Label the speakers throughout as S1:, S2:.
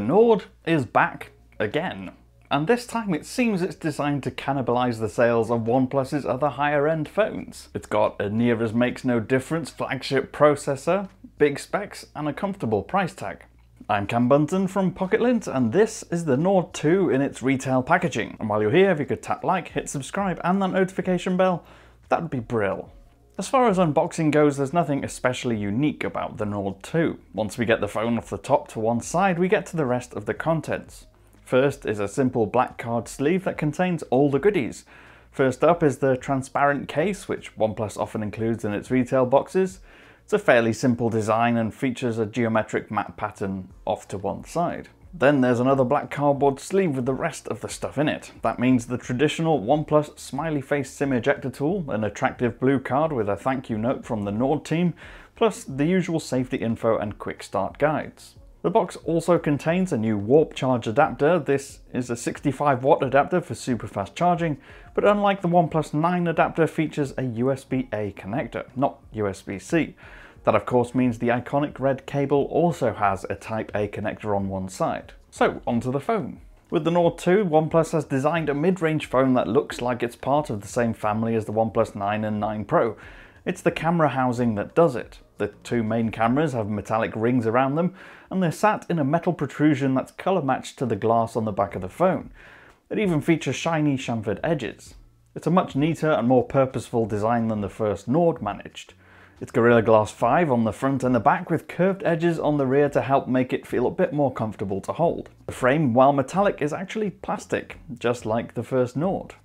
S1: The Nord is back again. And this time it seems it's designed to cannibalise the sales of OnePlus's other higher end phones. It's got a near as makes no difference flagship processor, big specs and a comfortable price tag. I'm Cam Bunton from Pocketlint and this is the Nord 2 in its retail packaging. And while you're here, if you could tap like, hit subscribe and that notification bell, that'd be brill. As far as unboxing goes, there's nothing especially unique about the Nord 2. Once we get the phone off the top to one side, we get to the rest of the contents. First is a simple black card sleeve that contains all the goodies. First up is the transparent case, which OnePlus often includes in its retail boxes. It's a fairly simple design and features a geometric matte pattern off to one side. Then there's another black cardboard sleeve with the rest of the stuff in it. That means the traditional OnePlus smiley face SIM ejector tool, an attractive blue card with a thank you note from the Nord team, plus the usual safety info and quick start guides. The box also contains a new warp charge adapter. This is a 65 watt adapter for super fast charging, but unlike the OnePlus 9 adapter features a USB-A connector, not USB-C. That of course means the iconic red cable also has a Type A connector on one side. So onto the phone. With the Nord 2, OnePlus has designed a mid-range phone that looks like it's part of the same family as the OnePlus 9 and 9 Pro. It's the camera housing that does it. The two main cameras have metallic rings around them, and they're sat in a metal protrusion that's colour matched to the glass on the back of the phone. It even features shiny chamfered edges. It's a much neater and more purposeful design than the first Nord managed. It's Gorilla Glass 5 on the front and the back with curved edges on the rear to help make it feel a bit more comfortable to hold. The frame, while metallic, is actually plastic, just like the first Nord.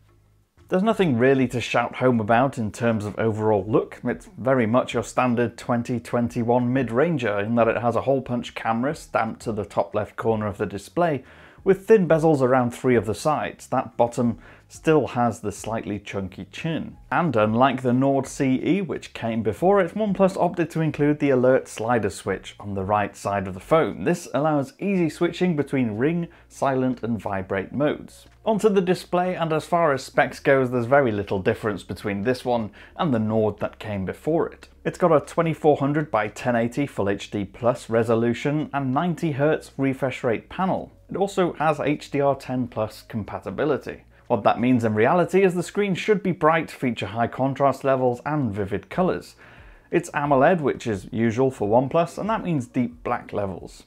S1: There's nothing really to shout home about in terms of overall look. It's very much your standard 2021 mid-ranger in that it has a hole punch camera stamped to the top left corner of the display with thin bezels around three of the sides. That bottom still has the slightly chunky chin. And unlike the Nord CE, which came before it, OnePlus opted to include the alert slider switch on the right side of the phone. This allows easy switching between ring, silent and vibrate modes. Onto the display, and as far as specs goes, there's very little difference between this one and the Nord that came before it. It's got a 2400 by 1080 Full HD Plus resolution and 90Hz refresh rate panel. It also has HDR10 Plus compatibility. What that means in reality is the screen should be bright, feature high contrast levels and vivid colours. It's AMOLED, which is usual for OnePlus, and that means deep black levels.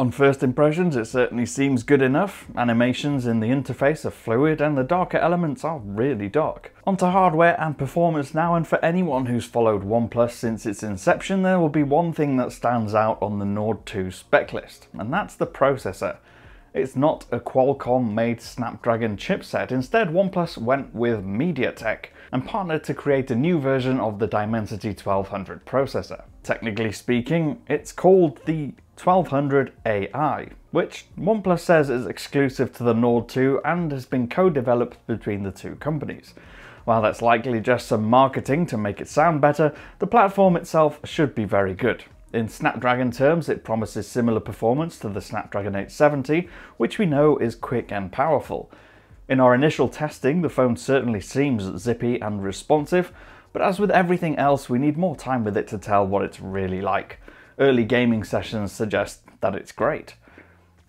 S1: On first impressions, it certainly seems good enough. Animations in the interface are fluid and the darker elements are really dark. Onto hardware and performance now, and for anyone who's followed OnePlus since its inception, there will be one thing that stands out on the Nord 2 spec list, and that's the processor. It's not a Qualcomm-made Snapdragon chipset. Instead, OnePlus went with MediaTek and partnered to create a new version of the Dimensity 1200 processor. Technically speaking, it's called the 1200 AI, which OnePlus says is exclusive to the Nord 2 and has been co-developed between the two companies. While that's likely just some marketing to make it sound better, the platform itself should be very good. In Snapdragon terms, it promises similar performance to the Snapdragon 870, which we know is quick and powerful. In our initial testing, the phone certainly seems zippy and responsive, but as with everything else, we need more time with it to tell what it's really like. Early gaming sessions suggest that it's great.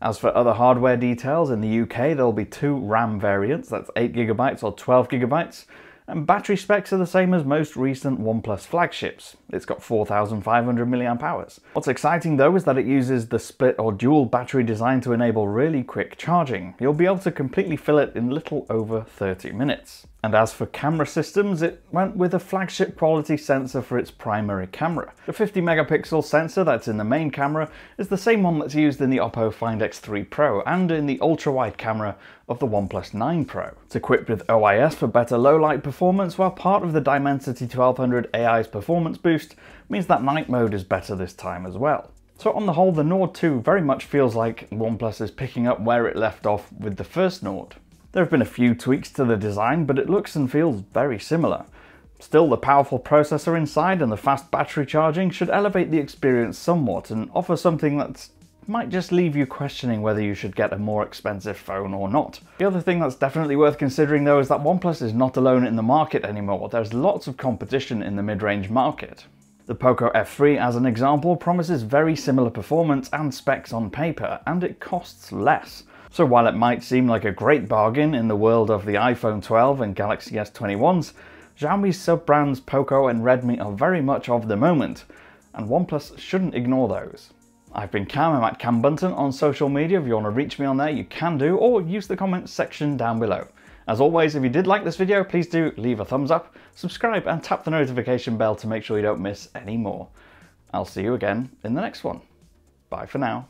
S1: As for other hardware details, in the UK there'll be two RAM variants, that's 8GB or 12GB, and battery specs are the same as most recent OnePlus flagships. It's got 4500 mAh. What's exciting though is that it uses the split or dual battery design to enable really quick charging. You'll be able to completely fill it in little over 30 minutes. And as for camera systems, it went with a flagship quality sensor for its primary camera. The 50 megapixel sensor that's in the main camera is the same one that's used in the Oppo Find X3 Pro and in the ultra-wide camera of the OnePlus 9 Pro. It's equipped with OIS for better low-light performance, while part of the Dimensity 1200 AI's performance boost means that night mode is better this time as well. So on the whole, the Nord 2 very much feels like OnePlus is picking up where it left off with the first Nord. There have been a few tweaks to the design, but it looks and feels very similar. Still, the powerful processor inside and the fast battery charging should elevate the experience somewhat and offer something that might just leave you questioning whether you should get a more expensive phone or not. The other thing that's definitely worth considering though is that OnePlus is not alone in the market anymore. There's lots of competition in the mid-range market. The Poco F3 as an example promises very similar performance and specs on paper, and it costs less. So while it might seem like a great bargain in the world of the iPhone 12 and Galaxy S21s, Xiaomi's sub-brands Poco and Redmi are very much of the moment, and OnePlus shouldn't ignore those. I've been Cam, I'm at Cam Bunton on social media. If you want to reach me on there, you can do, or use the comments section down below. As always, if you did like this video, please do leave a thumbs up, subscribe, and tap the notification bell to make sure you don't miss any more. I'll see you again in the next one. Bye for now.